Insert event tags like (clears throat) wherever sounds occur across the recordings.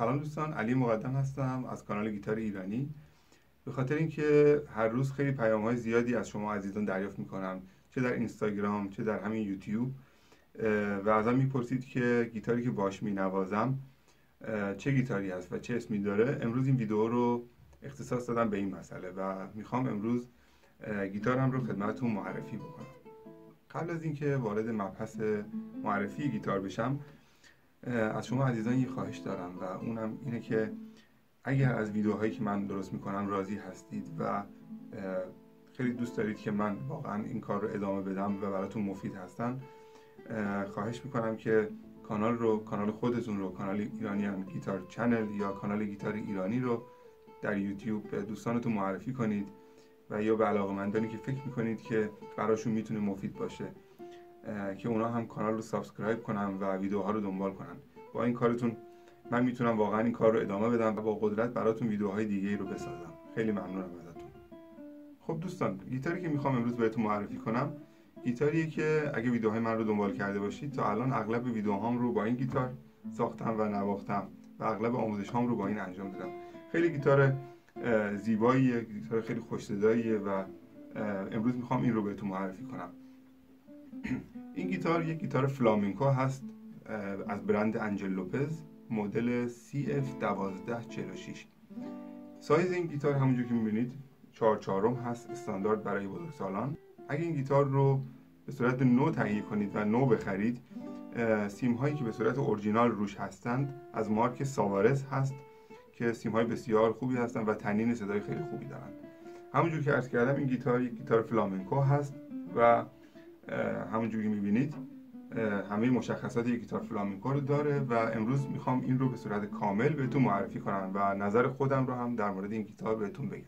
سلام دوستان علی مقدم هستم از کانال گیتار ایرانی. به خاطر اینکه هر روز خیلی پیام های زیادی از شما عزیزان دریافت می‌کنم چه در اینستاگرام چه در همین یوتیوب و ازم می‌پرسید که گیتاری که باش مینوازم چه گیتاری هست و چه اسمی داره. امروز این ویدیو رو اختصاص دادم به این مسئله و می‌خوام امروز گیتارم رو خدمتتون معرفی بکنم. قبل از اینکه وارد مبحث معرفی گیتار بشم از شما عزیزان یه خواهش دارم و اونم اینه که اگر از ویدیوهایی که من درست می‌کنم راضی هستید و خیلی دوست دارید که من واقعا این کار رو ادامه بدم و براتون مفید هستن خواهش می‌کنم که کانال رو کانال خودتون رو کانال ایرانیان گیتار چنل یا کانال گیتار ایرانی رو در یوتیوب به دوستانتون معرفی کنید و یا به علاقه مندانی که فکر می‌کنید که براشون می‌تونه مفید باشه. که اونا هم کانال رو subscribe کنن و ویدیوها رو دنبال کنن. با این کارتون من می‌تونم واقعا این کار رو ادامه بدم و با قدرت براتون ویدیوهای دیگه رو بسازم. خیلی ممنونم ازتون. خب دوستان گیتاری که می‌خوام امروز بهتون معرفی کنم گیتاریه که اگه ویدیوهای من رو دنبال کرده باشید تا الان اغلب ویدیوهام رو با این گیتار ساختم و نواختم و اغلب آموزش هام رو با این انجام دادم. خیلی گیتار زیباییه گیتار خیلی خوش و امروز می‌خوام این رو بهتون معرفی کنم. (clears throat) این گیتار یک گیتار فلامینکو هست از برند Angel Lopez مدل CF1246 سایز این گیتار همونجور که می‌بینید 4 چهارم هست استاندارد برای بزرگسالان. اگه این گیتار رو به صورت نو تهیه کنید و نو بخرید سیم هایی که به صورت اورجینال روش هستند از مارک Savarez هست که سیم های بسیار خوبی هستند و تنین صدای خیلی خوبی دارند. همونجور که عرض کردم این گیتار یک گیتار فلامنکو هست و همونجور که می‌بینید همه مشخصات یک گیتار فلامینکو رو داره و امروز می‌خوام این رو به صورت کامل بهتون معرفی کنم و نظر خودم رو هم در مورد این گیتار بهتون بگم.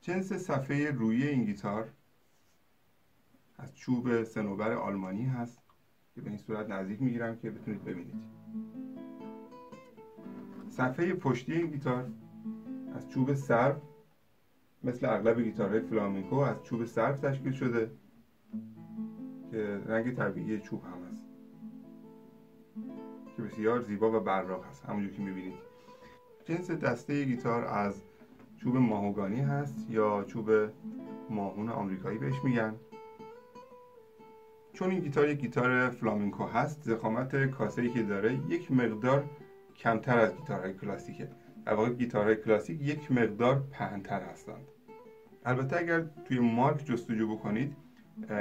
جنس صفحه روی این گیتار از چوب سنوبر آلمانی هست که به این صورت نزدیک می‌گیرم که بتونید ببینید. صفحه پشتی این گیتار از چوب سرف مثل اغلب گیتارهای فلامینکو از چوب سرف تشکیل شده. که رنگ طبیعی چوب هم هست. که بسیار زیبا و براق هست. همونجور که می‌بینید. جنس دسته گیتار از چوب ماهوگانی هست یا چوب ماهون آمریکایی بهش میگن. چون این گیتار یک گیتار فلامینکو هست زخامت کاسه که داره یک مقدار کمتر از گیتارهای کلاسیکه. در واقع گیتارهای کلاسیک یک مقدار پهنتر هستند. البته اگر توی مارک جستجو بکنید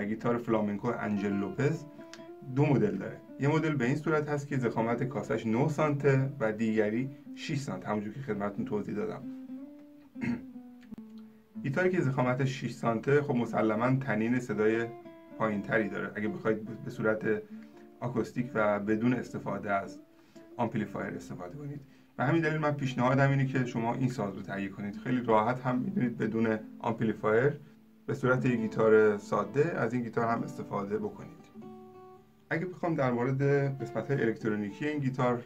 گیتار فلامنکو انجل لوپز دو مدل داره. یه مدل به این صورت هست که زخامت کاسش 9 سانته و دیگری 6 سانت همونجور که خدمتتون توضیح دادم. (clears throat) گیتاری که زخامت 6 سانته خب مسلما تنین صدای پایین تری داره. اگه بخواید به صورت آکوستیک و بدون استفاده از آمپلیفایر استفاده کنید. و همین دلیل من پیشنهادم اینه که شما این ساز رو تهیه کنید. خیلی راحت هم می‌تونید بدون آمپلیفایر به صورت یک گیتار ساده از این گیتار هم استفاده بکنید. اگه بخوام در مورد قسمت های الکترونیکی این گیتار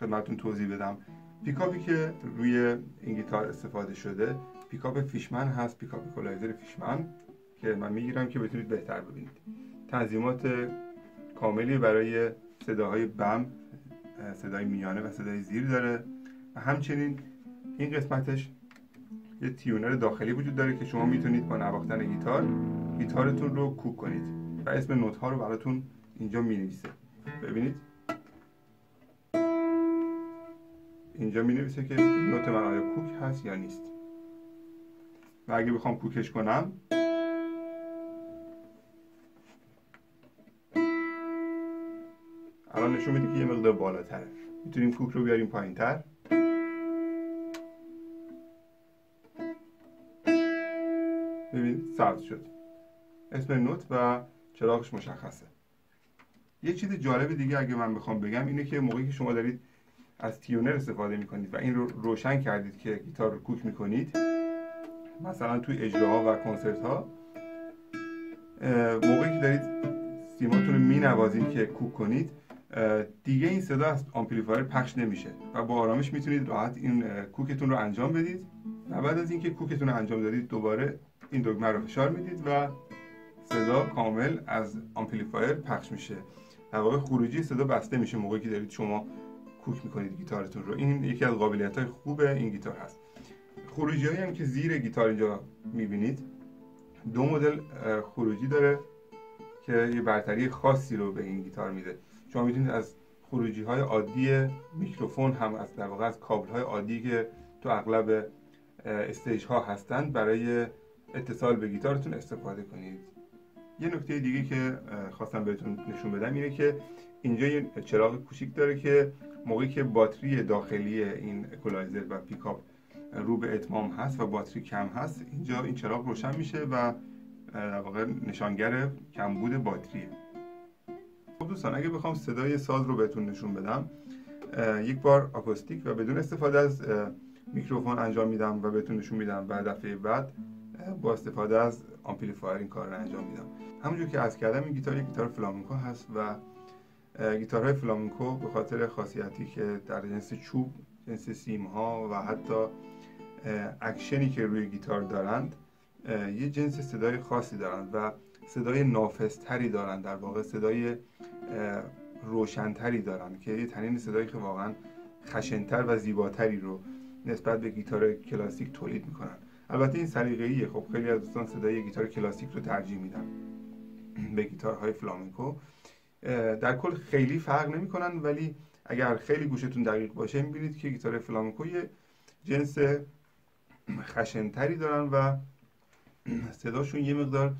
خدمتتون توضیح بدم. پیکاپی که روی این گیتار استفاده شده pickup Fishman هست pickup equalizer Fishman که من می‌گیرم که بتونید بهتر ببینید. تنظیمات کاملی برای صداهای بم صدای میانه و صدای زیر داره. و همچنین این قسمتش یه تیونر داخلی وجود داره که شما می‌تونید با نواختن گیتار گیتارتون رو کوک کنید و اسم نوت ها رو براتون اینجا می نویسه ببینید. اینجا می نویسه که نوت من آیا کوک هست یا نیست. و اگه بخوام کوکش کنم الان نشون میده که یه مقدار بالاتره می‌تونیم کوک رو بیاریم پایین تر سبز شد. اسم نوت و چراغش مشخصه. یه چیز جالب دیگه اگه من بخوام بگم اینه که موقعی که شما دارید از تیونر استفاده می‌کنید و این رو روشن کردید که گیتار رو کوک می‌کنید مثلا توی اجراها و کنسرت ها موقعی که دارید سیماتون رو مینوازید که کوک کنید دیگه این صدا از آمپلیفایر پخش نمیشه و با آرامش می‌تونید راحت این کوکتون رو انجام بدید. و بعد از اینکه کوکتون رو انجام دادید دوباره این دکمه رو فشار می‌دید و صدا کامل از آمپلیفایر پخش میشه. در واقع خروجی صدا بسته میشه موقعی که دارید شما کوک می‌کنید گیتارتون رو. این یکی از قابلیت های خوب این گیتار هست. خروجی هم که زیر گیتار اینجا می‌بینید دو مدل خروجی داره که یه برتری خاصی رو به این گیتار میده. شما می‌تونید از خروجی های عادی میکروفون هم از در واقع از کابل های عادی که تو اغلب stage ها هستند برای اتصال به گیتارتون استفاده کنید. یه نکته دیگه که خواستم بهتون نشون بدم اینه که اینجا یه چراغ کوچیک داره که موقعی که باتری داخلی این اکولایزر و پیکاپ رو به اتمام هست و باتری کم هست اینجا این چراغ روشن میشه و در واقع نشانگر کمبود باتریه. خب دوستان اگه بخوام صدای ساز رو بهتون نشون بدم یک بار آکوستیک و بدون استفاده از میکروفون انجام میدم و بهتون نشون میدم و دفعه بعد با استفاده از آمپلیفایر این کار رو انجام میدم. همونجور که عرض کردم این گیتار یک گیتار فلامنکو هست و گیتارهای فلامنکو به خاطر خاصیتی که در جنس چوب جنس سیم ها و حتی اکشنی که روی گیتار دارند یه جنس صدای خاصی دارند و صدای نافذتری دارند. در واقع صدای روشنتری دارند که یه طنین صدایی که واقعا خشنتر و زیباتری رو نسبت به گیتار کلاسیک تولید می‌کنن. البته این سلیقه‌ایه. خب خیلی از دوستان صدای گیتار کلاسیک رو ترجیح میدن. به گیتارهای فلامنکو. در کل خیلی فرق نمی‌کنن ولی اگر خیلی گوشتون دقیق باشه می‌بینید که گیتار فلامنکو یه جنس خشنتری دارن و صداشون یه مقدار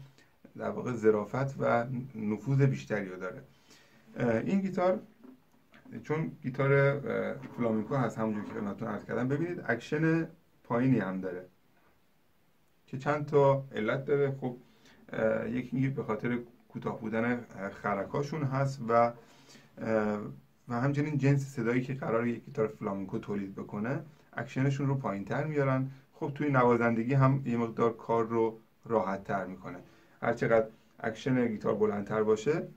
در واقع ظرافت و نفوذ بیشتری رو داره. این گیتار چون گیتار فلامینکو هست همونجور که خدمتتون عرض کردم ببینید اکشن پایینی هم داره. که چند تا علت داره. خب یکی به خاطر کوتاه بودن خرکاشون هست و و همچنین جنس صدایی که قراره یک گیتار فلامینکو تولید بکنه اکشنشون رو پایین تر میارن. خب توی نوازندگی هم یه مقدار کار رو راحت تر می‌کنه هرچقدر اکشن گیتار بلندتر باشه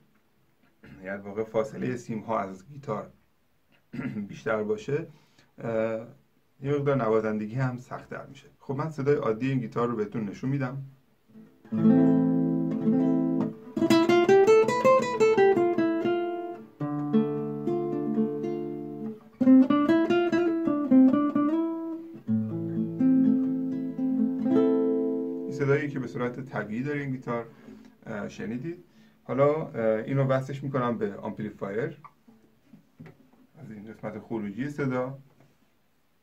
یعنی واقع فاصله سیم ها از گیتار (clears throat) بیشتر باشه یه مقدار نوازندگی هم سختتر میشه. خب من صدای عادی این گیتار رو بهتون نشون میدم. صدایی که به صورت طبیعی داره این گیتار شنیدید. حالا اینو وصلش می‌کنم به آمپلیفایر. از این قسمت خروجی صدا.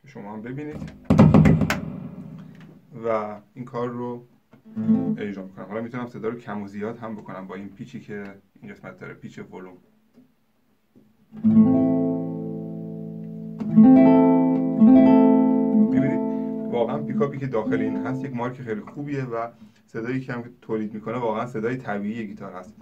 که شما هم ببینید. و این کار رو اجرا می‌کنم. حالا می‌تونم صدا رو کم و زیاد هم بکنم با این پیچی که این قسمت داره پیچ ولوم واقعا پیکاپی که داخل این هست یک مارک خیلی خوبیه و صدایی که هم تولید می‌کنه واقعا صدای طبیعی گیتار هست.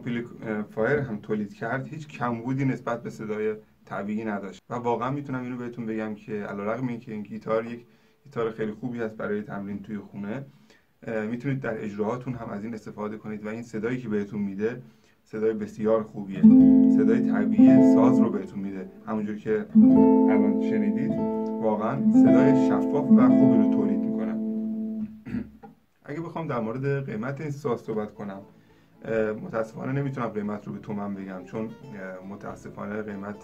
صدایی که با فایر هم تولید کرد هیچ کمبودی نسبت به صدای طبیعی نداشت. و واقعا می‌تونم اینو بهتون بگم که علیرغم اینکه این گیتار یک گیتار خیلی خوبی هست برای تمرین توی خونه می‌تونید در اجراهاتون هم از این استفاده کنید و این صدایی که بهتون میده صدای بسیار خوبیه. صدای طبیعی ساز رو بهتون میده. همونجور که الان شنیدید واقعا صدای شفاف و خوبی رو تولید می‌کنه. (clears throat) اگه بخوام در مورد قیمت این ساز صحبت کنم متاسفانه نمی‌تونم قیمت رو به تومن بگم چون متاسفانه قیمت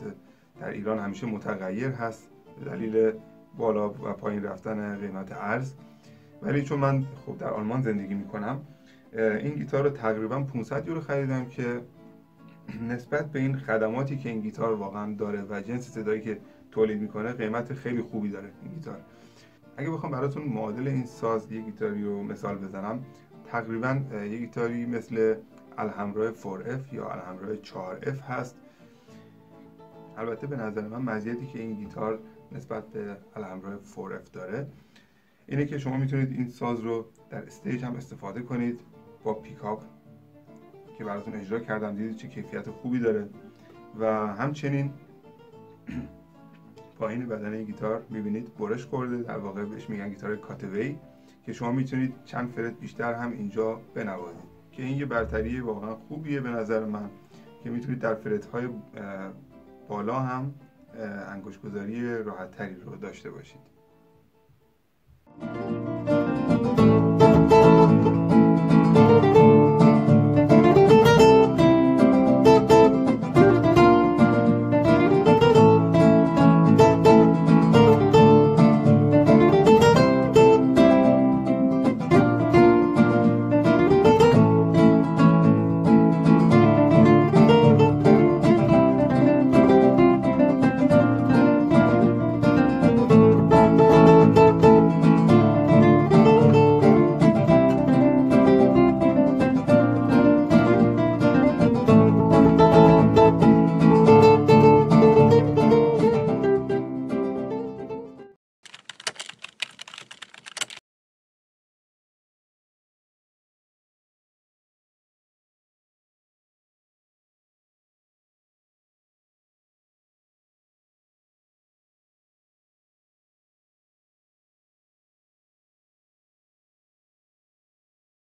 در ایران همیشه متغیر هست به دلیل بالا و پایین رفتن قیمت ارز. ولی چون من خب در آلمان زندگی می‌کنم این گیتار رو تقریبا 500 یورو خریدم که نسبت به این خدماتی که این گیتار واقعا داره و جنس صدایی که تولید می‌کنه قیمت خیلی خوبی داره این گیتار. اگه بخوام براتون معادل این ساز یک گیتاری رو مثال بزنم تقریبا یک گیتاری مثل Alhambra 4F یا Alhambra 4F هست. البته به نظر من مزیتی که این گیتار نسبت به Alhambra 4F داره اینه که شما می‌تونید این ساز رو در stage هم استفاده کنید با پیکاپ که براتون اجرا کردم. دیدید چه کیفیت خوبی داره. و همچنین (clears throat) پایین بدن گیتار می‌بینید برش خورده. در واقع بهش میگن گیتار کاتوی. که شما می‌تونید چند فرد بیشتر هم اینجا بنوازید. که این یه برتری واقعا خوبیه به نظر من که می‌تونید در فردهای بالا هم انگشت گذاری راحت تری رو داشته باشید.